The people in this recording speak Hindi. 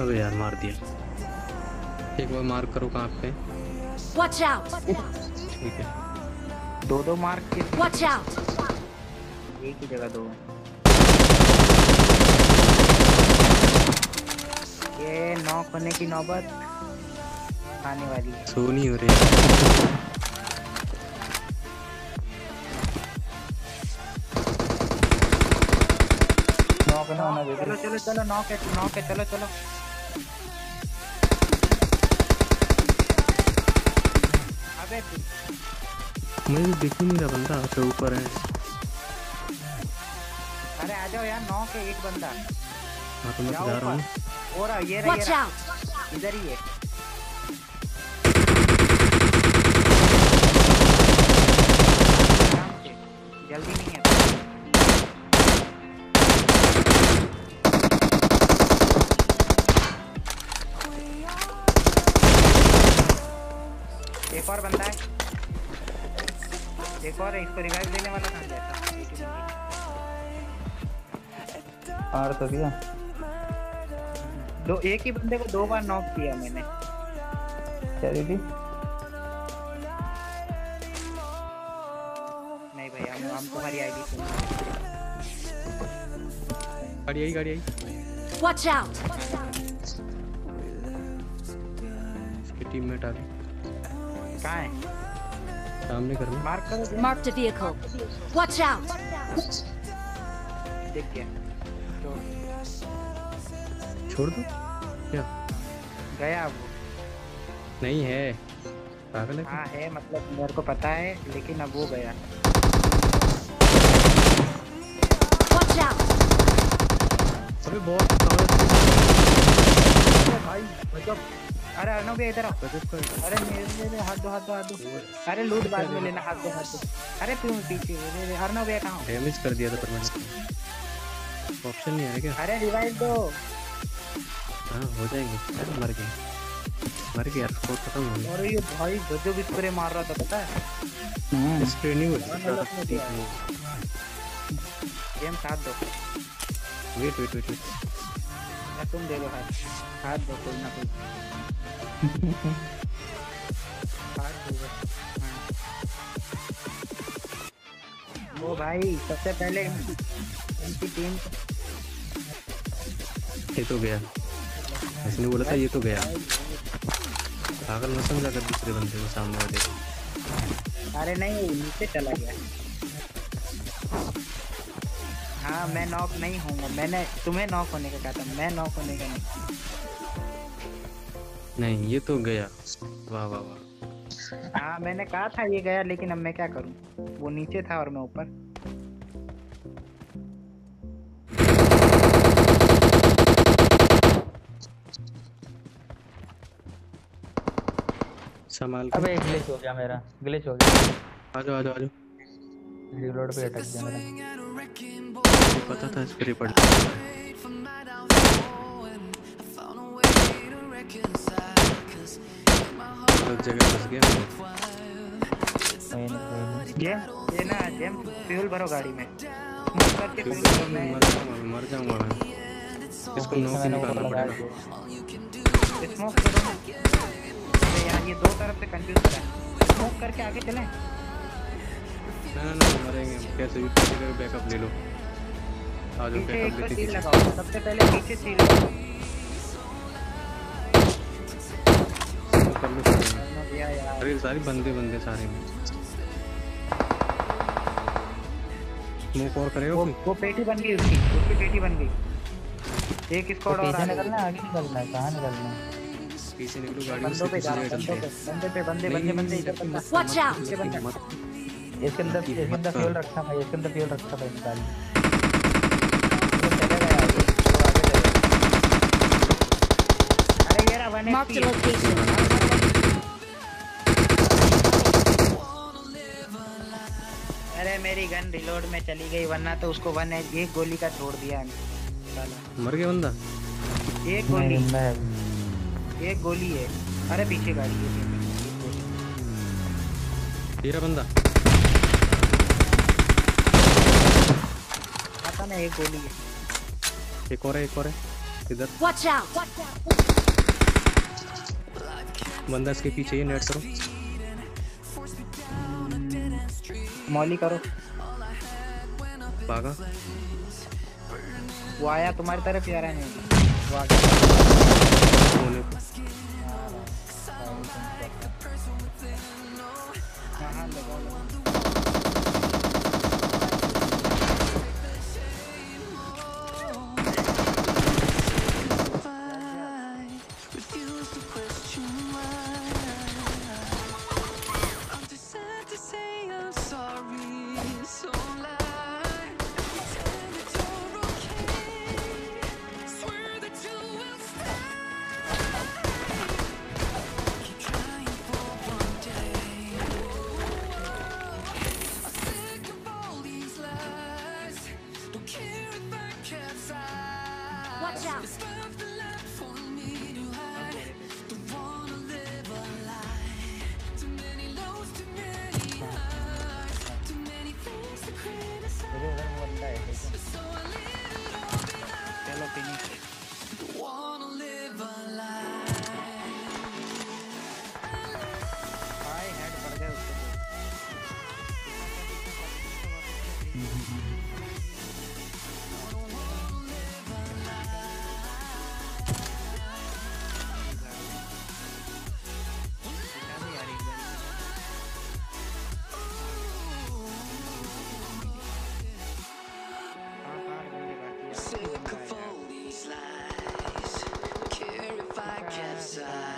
अबे यार मार दिया। एक बार मार्क करो कहाँ पे। Watch out! ठीक है। दो दो मार्क के। Watch out! एक ही जगह दो। ये नॉक होने की नौबत आने वाली है। सो नहीं हो रही है। नॉक ना होना चलो चलो चलो नॉक है नॉक है चलो चलो। अबे भी दिख ही नहीं रहा बंदा तो ऊपर है। अरे आ जाओ यार नौ के एक बंदा। हाँ तो मैं तो जा रहा हूँ। और ये रहा ये रहा। इधर ही है। एक और बंदा है। एक और है इसको रिवाइव देने वाला कहाँ गया था। आर तो दिया दो एक ही बंदे को दो बार नॉक किया मैंने। क्या दीदी नहीं भाई हम हम तुम्हारी आईडी सुन गाड़ी आई गाड़ी आई। Watch out! इसकी टीममेट आ गई। कहाँ है सामने में मार्क करो दे। Marked a vehicle. Watch out! देख गया छोड़ दो क्या गया वो नहीं है पागल है? हाँ है मतलब मेरे को पता है लेकिन अब वो गया Watch out! अबे बहुत भाई मतलब अरे अर्नव भी इधर आओ अरे मेरे मेरे हाथ दो हाथ दो हाथ दो। अरे लूट बाद में लेना हाथ दो हाथ दो। अरे तू पीछे अरे अरे, अर्नव भैया कहाँ हो? डैमेज कर दिया था पर मैंने। ऑप्शन नहीं है क्या? अरे रिवाइव दो। हाँ हो जाएँगे। मर गए मर गए यार स्कोर खत्म हो गया। और ये भाई गजब स्प्रे मार रहा था पता है? स्प्रे नहीं हुआ। मतलब नहीं दिया। गेम साथ दो। वेट वेट वेट वेट तुम दे दो हाथ हाथ दो कोई ना कोई हाथ दो हाँ। वो भाई सबसे पहले उनकी टीम ये तो गया इसने बोला था ये तो गया पागल मत समझा कर दूसरे बंदे को सामने वाले अरे नहीं नीचे चला गया हाँ मैं नॉक नहीं होऊँगा। मैंने तुम्हें नॉक होने का कहा था। मैं नॉक होने का नहीं। नहीं ये तो गया। वाह वाह वाह। हाँ मैंने कहा था ये गया लेकिन अब मैं क्या करूँ? वो नीचे था और मैं ऊपर। संभाल अबे ग्लिच हो गया मेरा। ग्लिच हो गया। आ जाओ आ जाओ आ जाओ। रिलोड पे अटक गया मेरा। मुझे पता था स्प्रे पड़ गलत जगह फंस गया। ये ये ना जेम फ्यूल भरो गाड़ी में। स्मोक करके फ्यूल भरो मैं मैं मर जाऊँगा मैं मर जाऊँगा मैं। इसको नौक ही निकालना लगा पड़ेगा। स्मोक करो। ना अरे यार ये दो तरफ़ से कंफ्यूज कर रहा है। स्मोक करके आगे चलें। ना ना मरेंगे। कैसे भी किसी का बैकअप ले लो। आ जाओ पीछे एक सील लगाओ सबसे पहले पीछे सील लगाओ। अरे सारी बंदे बंदे सारे में स्मोक और करेगा वो वो पेटी बन गई उसकी उसकी पेटी बन गई। एक स्क्वाड और पीछे आ निकलना आगे निकलना है कहाँ निकलना है? पीछे निकलो गाड़ी में बंदों पे से पीछे चलते हैं। बंदे पे बंदे बंदे बंदे इधर बंदा। मत इसके अंदर इसके अंदर फ्यूल का। भाई इसके अंदर फ्यूल रखा भाई गाड़ी वो चला गया आगे वो आगे वन Marked a location. अरे मेरी गन रिलोड में चली गई वरना तो उसको वन एक गोली का छोड़ दिया मर गया बंदा। एक गोली। एक गोली है। अरे पीछे गाड़ी है। एक गोली। तेरा बंदा। पता ना एक गोली है। एक और है एक और है। इधर। Watch out! बंदा इसके पीछे ही नेट करो मौली करो भागा वो आया तुम्हारी तरफ़ यार नहीं हाँ हाँ लगाओ लगाओ। side.